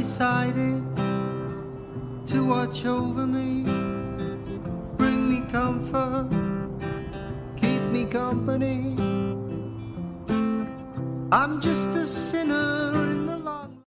decided to watch over me, bring me comfort, keep me company. I'm just a sinner